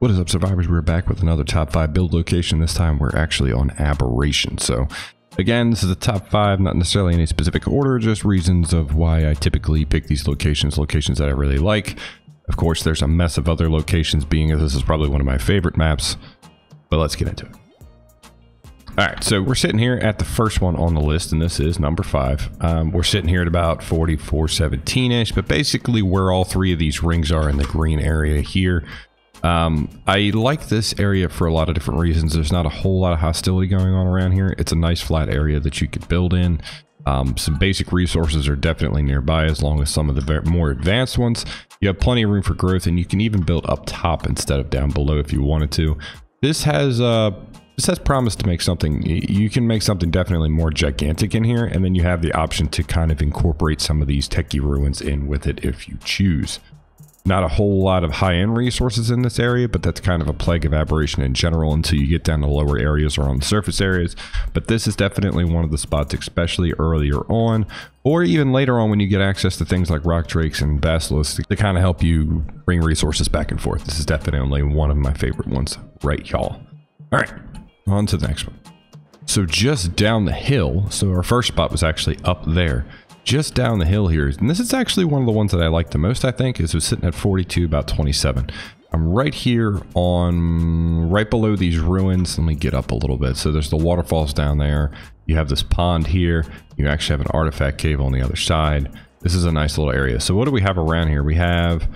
What is up, survivors? We're back with another top five build location. This time we're actually on Aberration. So, again, this is the top five, not necessarily any specific order, just reasons of why I typically pick these locations, locations that I really like. Of course, there's a mess of other locations, being as this is probably one of my favorite maps. But let's get into it. All right, so we're sitting here at the first one on the list, and this is number five. Um, we're sitting here at about 4417-ish, but basically where all three of these rings are in the green area here. Um, I like this area for a lot of different reasons. There's not a whole lot of hostility going on around here. It's a nice flat area that you could build in. Um, some basic resources are definitely nearby as long as some of the more advanced ones. You have plenty of room for growth and you can even build up top instead of down below if you wanted to. This has uh, this has promised to make something, you can make something definitely more gigantic in here and then you have the option to kind of incorporate some of these techie ruins in with it if you choose. Not a whole lot of high-end resources in this area, but that's kind of a plague of aberration in general until you get down to lower areas or on the surface areas. But this is definitely one of the spots, especially earlier on, or even later on when you get access to things like rock drakes and basilisks to kind of help you bring resources back and forth. This is definitely one of my favorite ones, right, y'all? All right, on to the next one. So just down the hill, so our first spot was actually up there just down the hill here, and this is actually one of the ones that I like the most, I think, is was sitting at 42, about 27. I'm right here on, right below these ruins. Let me get up a little bit. So there's the waterfalls down there. You have this pond here. You actually have an artifact cave on the other side. This is a nice little area. So what do we have around here? We have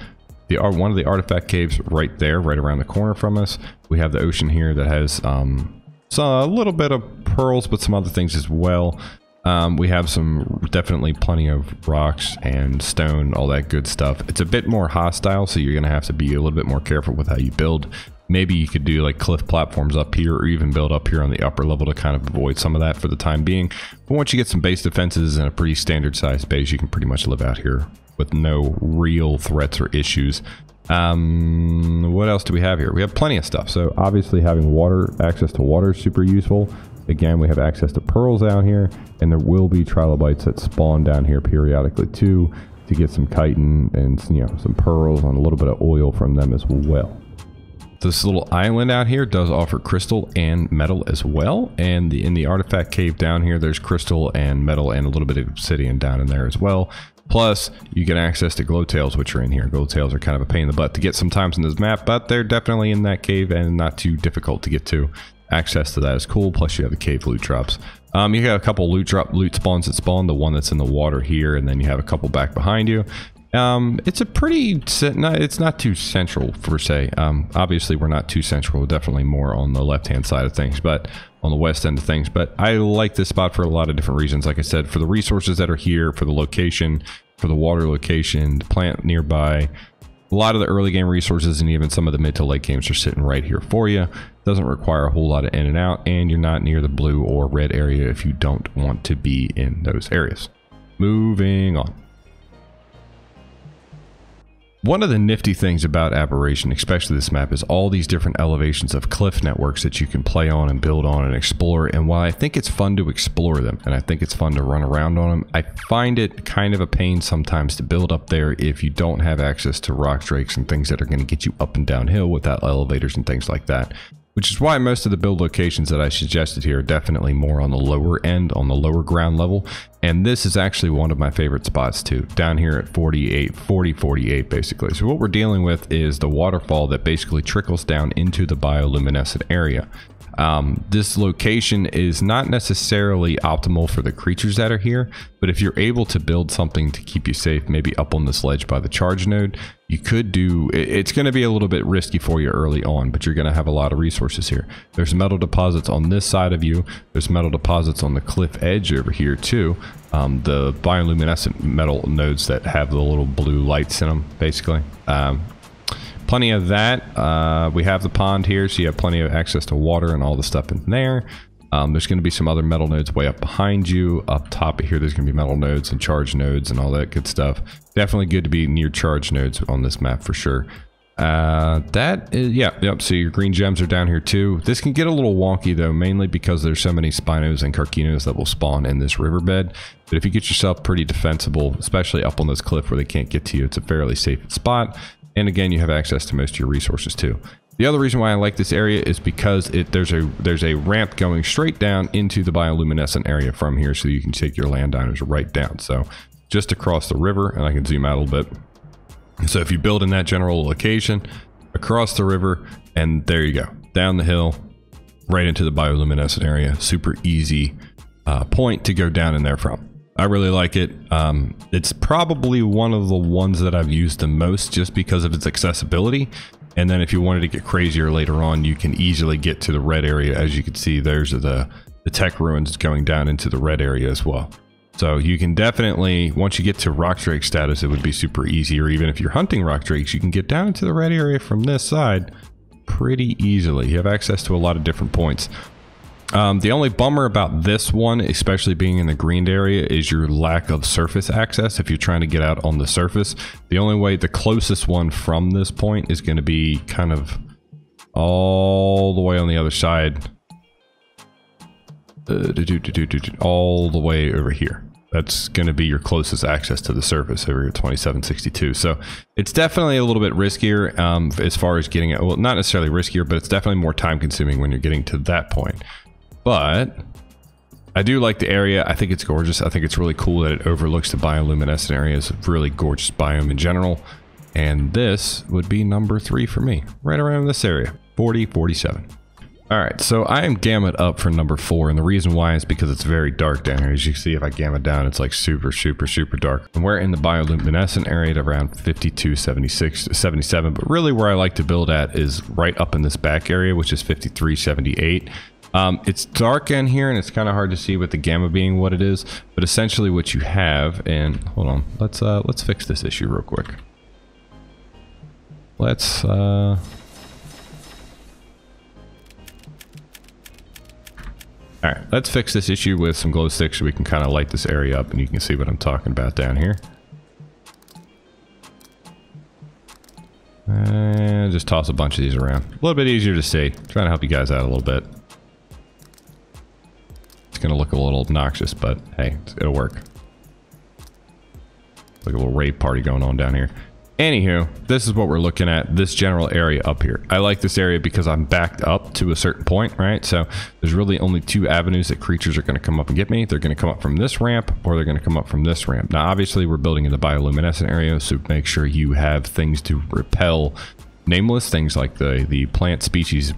the one of the artifact caves right there, right around the corner from us. We have the ocean here that has um, so a little bit of pearls, but some other things as well. Um, we have some definitely plenty of rocks and stone, all that good stuff. It's a bit more hostile, so you're going to have to be a little bit more careful with how you build. Maybe you could do like cliff platforms up here or even build up here on the upper level to kind of avoid some of that for the time being. But once you get some base defenses and a pretty standard size base, you can pretty much live out here with no real threats or issues. Um, what else do we have here? We have plenty of stuff. So obviously having water, access to water is super useful. Again, we have access to pearls down here, and there will be trilobites that spawn down here periodically too to get some chitin and you know some pearls and a little bit of oil from them as well. This little island out here does offer crystal and metal as well. And the, in the artifact cave down here, there's crystal and metal and a little bit of obsidian down in there as well. Plus, you get access to glowtails, which are in here. Glowtails are kind of a pain in the butt to get sometimes in this map, but they're definitely in that cave and not too difficult to get to access to that is cool. Plus you have the cave loot drops. Um, you got a couple loot drop loot spawns that spawn. The one that's in the water here, and then you have a couple back behind you. Um, it's a pretty, it's not too central per se. Um, obviously we're not too central, definitely more on the left-hand side of things, but on the west end of things. But I like this spot for a lot of different reasons. Like I said, for the resources that are here, for the location, for the water location, the plant nearby, a lot of the early game resources and even some of the mid to late games are sitting right here for you. Doesn't require a whole lot of in and out, and you're not near the blue or red area if you don't want to be in those areas. Moving on. One of the nifty things about Aberration, especially this map, is all these different elevations of cliff networks that you can play on and build on and explore. And while I think it's fun to explore them, and I think it's fun to run around on them, I find it kind of a pain sometimes to build up there if you don't have access to rock drakes and things that are going to get you up and downhill without elevators and things like that which is why most of the build locations that I suggested here are definitely more on the lower end, on the lower ground level. And this is actually one of my favorite spots too, down here at 48, 40, 48 basically. So what we're dealing with is the waterfall that basically trickles down into the bioluminescent area. Um, this location is not necessarily optimal for the creatures that are here, but if you're able to build something to keep you safe, maybe up on this ledge by the charge node, you could do, it's going to be a little bit risky for you early on, but you're going to have a lot of resources here. There's metal deposits on this side of you. There's metal deposits on the cliff edge over here too. Um, the bioluminescent metal nodes that have the little blue lights in them, basically. Um, plenty of that. Uh, we have the pond here, so you have plenty of access to water and all the stuff in there. Um, there's going to be some other metal nodes way up behind you. Up top of here, there's going to be metal nodes and charge nodes and all that good stuff. Definitely good to be near charge nodes on this map for sure. Uh, that is, yeah, yep, so your green gems are down here too. This can get a little wonky though, mainly because there's so many Spinos and karkinos that will spawn in this riverbed. But if you get yourself pretty defensible, especially up on this cliff where they can't get to you, it's a fairly safe spot. And again, you have access to most of your resources too. The other reason why I like this area is because it there's a there's a ramp going straight down into the bioluminescent area from here, so you can take your landowners right down. So just across the river, and I can zoom out a little bit. So if you build in that general location, across the river, and there you go, down the hill, right into the bioluminescent area. Super easy uh, point to go down in there from. I really like it. Um, it's probably one of the ones that I've used the most just because of its accessibility. And then if you wanted to get crazier later on, you can easily get to the red area. As you can see, there's the, the tech ruins going down into the red area as well. So you can definitely, once you get to rock drake status, it would be super easy. Or even if you're hunting rock drakes, you can get down into the red area from this side pretty easily. You have access to a lot of different points. Um, the only bummer about this one, especially being in the greened area, is your lack of surface access if you're trying to get out on the surface. The only way, the closest one from this point is going to be kind of all the way on the other side. Uh, all the way over here. That's going to be your closest access to the surface over here, 2762. So it's definitely a little bit riskier um, as far as getting it. Well, not necessarily riskier, but it's definitely more time consuming when you're getting to that point. But I do like the area. I think it's gorgeous. I think it's really cool that it overlooks the bioluminescent area. It's a really gorgeous biome in general. And this would be number three for me, right around this area, 40, 47. All right, so I am gamut up for number four, and the reason why is because it's very dark down here. As you see, if I gamut down, it's like super, super, super dark. And we're in the bioluminescent area at around 52, 76, 77, but really where I like to build at is right up in this back area, which is 53, 78. Um, it's dark in here and it's kind of hard to see with the gamma being what it is, but essentially what you have, and hold on, let's uh, let's fix this issue real quick. Let's uh, all right, let's fix this issue with some glow sticks so we can kind of light this area up and you can see what I'm talking about down here. And just toss a bunch of these around. A little bit easier to see. Trying to help you guys out a little bit going to look a little obnoxious, but hey, it'll work. Like a little rave party going on down here. Anywho, this is what we're looking at, this general area up here. I like this area because I'm backed up to a certain point, right? So there's really only two avenues that creatures are going to come up and get me. They're going to come up from this ramp or they're going to come up from this ramp. Now, obviously, we're building in the bioluminescent area, so make sure you have things to repel nameless, things like the, the plant species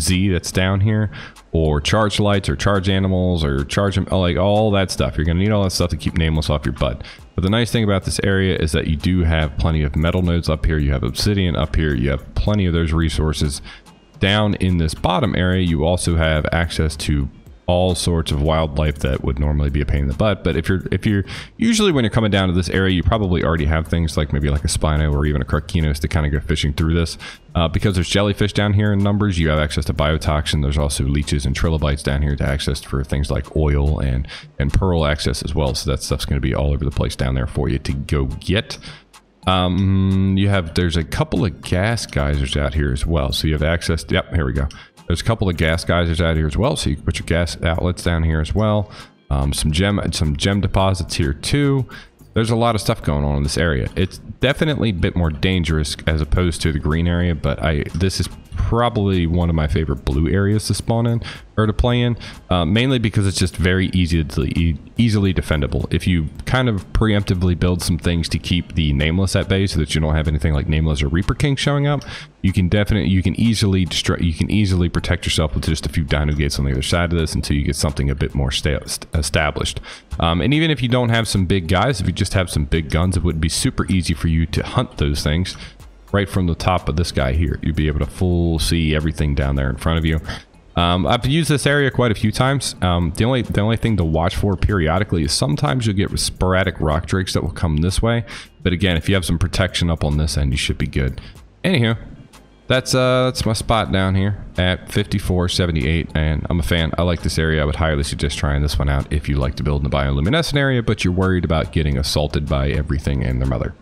Z that's down here, or charge lights, or charge animals, or charge them, like all that stuff. You're going to need all that stuff to keep nameless off your butt. But the nice thing about this area is that you do have plenty of metal nodes up here. You have obsidian up here. You have plenty of those resources. Down in this bottom area, you also have access to all sorts of wildlife that would normally be a pain in the butt. But if you're if you're usually when you're coming down to this area, you probably already have things like maybe like a Spino or even a Karkinos to kind of go fishing through this. Uh, because there's jellyfish down here in numbers, you have access to biotoxin. There's also leeches and trilobites down here to access for things like oil and and pearl access as well. So that stuff's going to be all over the place down there for you to go get. Um, you have there's a couple of gas geysers out here as well. So you have access. To, yep, here we go. There's a couple of gas geysers out here as well, so you can put your gas outlets down here as well. Um, some gem some gem deposits here too. There's a lot of stuff going on in this area. It's definitely a bit more dangerous as opposed to the green area, but I this is probably one of my favorite blue areas to spawn in or to play in, uh, mainly because it's just very easy to easily defendable. If you kind of preemptively build some things to keep the nameless at bay so that you don't have anything like nameless or reaper king showing up, you can definitely you can easily destroy you can easily protect yourself with just a few dino gates on the other side of this until you get something a bit more established. Um, and even if you don't have some big guys, if you just have some big guns, it would be super easy for you to hunt those things right from the top of this guy here. You'd be able to full see everything down there in front of you. Um, I've used this area quite a few times. Um, the only the only thing to watch for periodically is sometimes you'll get sporadic rock drakes that will come this way. But again, if you have some protection up on this end, you should be good. Anywho, that's uh that's my spot down here at 5478 and I'm a fan. I like this area. I would highly suggest trying this one out if you like to build in the bioluminescent area, but you're worried about getting assaulted by everything and their mother.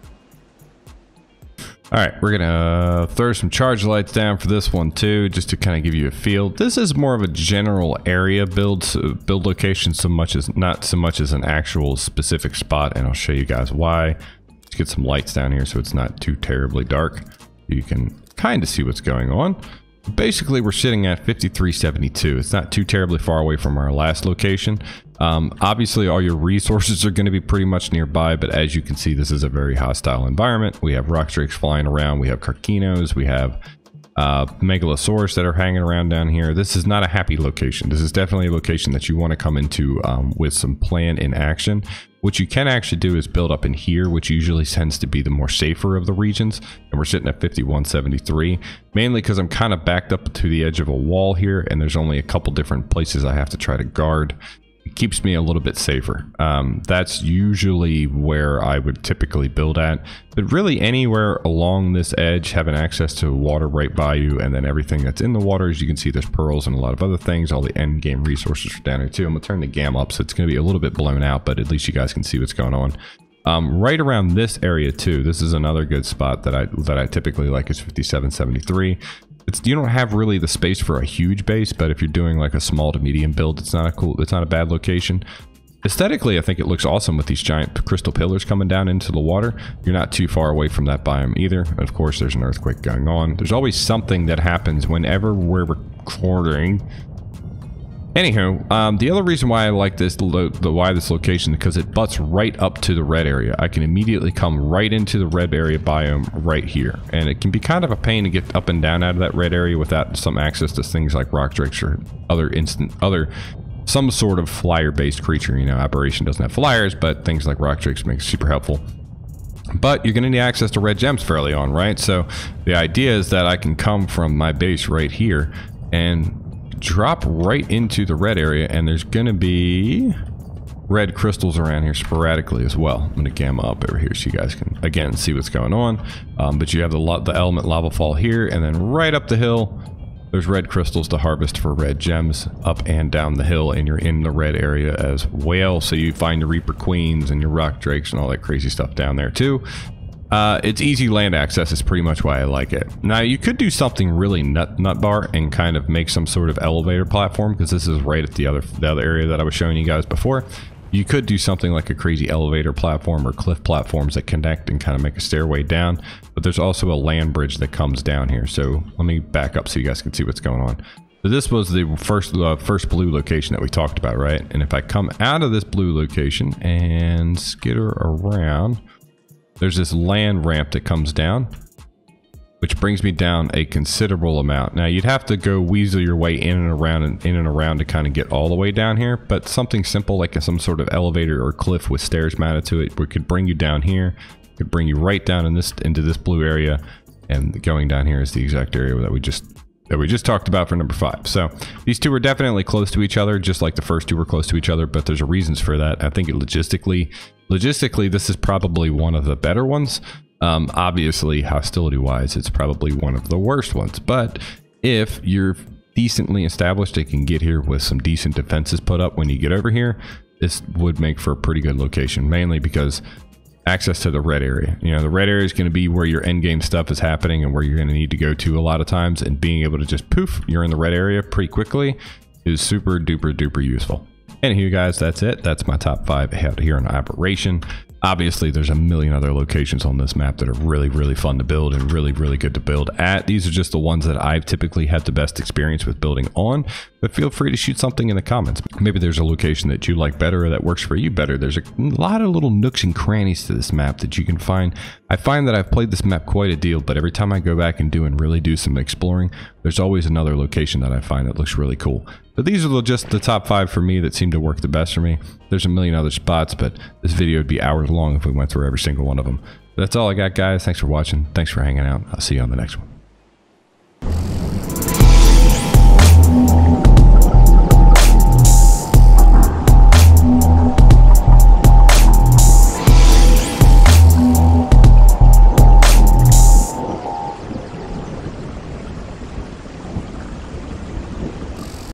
All right, we're gonna uh, throw some charge lights down for this one too, just to kind of give you a feel. This is more of a general area build build location, so much as not so much as an actual specific spot, and I'll show you guys why. Let's get some lights down here so it's not too terribly dark. You can kind of see what's going on. Basically we're sitting at 5372 it's not too terribly far away from our last location. Um, obviously all your resources are going to be pretty much nearby but as you can see this is a very hostile environment. We have rock drakes flying around. We have karkinos we have uh, megalosaurus that are hanging around down here. This is not a happy location. This is definitely a location that you want to come into um, with some plan in action what you can actually do is build up in here, which usually tends to be the more safer of the regions. And we're sitting at 5173, mainly because I'm kind of backed up to the edge of a wall here, and there's only a couple different places I have to try to guard keeps me a little bit safer. Um, that's usually where I would typically build at. But really anywhere along this edge, having access to water right by you, and then everything that's in the water, as you can see, there's pearls and a lot of other things. All the end game resources are down here too. I'm gonna turn the gam up, so it's gonna be a little bit blown out, but at least you guys can see what's going on. Um, right around this area too. This is another good spot that I that I typically like is 5773 it's you don't have really the space for a huge base, but if you're doing like a small to medium build, it's not a cool, it's not a bad location. Aesthetically, I think it looks awesome with these giant crystal pillars coming down into the water. You're not too far away from that biome either. Of course, there's an earthquake going on. There's always something that happens whenever we're recording Anywho, um, the other reason why I like this, the why this location, because it butts right up to the red area. I can immediately come right into the red area biome right here. And it can be kind of a pain to get up and down out of that red area without some access to things like rock drakes or other instant, other, some sort of flyer-based creature. You know, Aberration doesn't have flyers, but things like rock drakes make super helpful but you're going to need access to red gems fairly on, right? So the idea is that I can come from my base right here and drop right into the red area and there's going to be red crystals around here sporadically as well. I'm going to gamma up over here so you guys can, again, see what's going on. Um, but you have the, the element lava fall here and then right up the hill, there's red crystals to harvest for red gems up and down the hill and you're in the red area as well. So you find the Reaper Queens and your Rock Drakes and all that crazy stuff down there too. Uh, it's easy land access is pretty much why I like it. Now you could do something really nut nut bar and kind of make some sort of elevator platform because this is right at the other the other area that I was showing you guys before. You could do something like a crazy elevator platform or cliff platforms that connect and kind of make a stairway down. But there's also a land bridge that comes down here. So let me back up so you guys can see what's going on. So this was the first uh, first blue location that we talked about, right? And if I come out of this blue location and skitter around, there's this land ramp that comes down, which brings me down a considerable amount. Now you'd have to go weasel your way in and around and in and around to kind of get all the way down here, but something simple like some sort of elevator or cliff with stairs mounted to it, we could bring you down here, could bring you right down in this into this blue area, and going down here is the exact area that we just that we just talked about for number five. So these two are definitely close to each other, just like the first two were close to each other, but there's a reasons for that. I think logistically, logistically, this is probably one of the better ones. Um, obviously, hostility wise, it's probably one of the worst ones. But if you're decently established, it can get here with some decent defenses put up when you get over here. This would make for a pretty good location, mainly because access to the red area. You know, the red area is going to be where your end game stuff is happening and where you're going to need to go to a lot of times. And being able to just poof, you're in the red area pretty quickly is super duper duper useful. Anywho, guys, that's it. That's my top five out here in Aberration. Obviously, there's a million other locations on this map that are really, really fun to build and really, really good to build at. These are just the ones that I've typically had the best experience with building on, but feel free to shoot something in the comments. Maybe there's a location that you like better or that works for you better. There's a lot of little nooks and crannies to this map that you can find. I find that I've played this map quite a deal, but every time I go back and do and really do some exploring, there's always another location that I find that looks really cool. But these are just the top five for me that seem to work the best for me. There's a million other spots, but this video would be hours long if we went through every single one of them. That's all I got, guys. Thanks for watching. Thanks for hanging out. I'll see you on the next one.